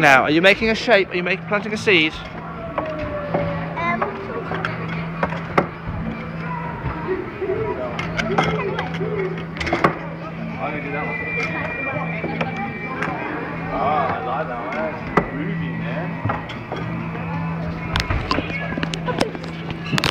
Now, are you making a shape? Are you making planting a seed? I'm going to do that one.